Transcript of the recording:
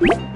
you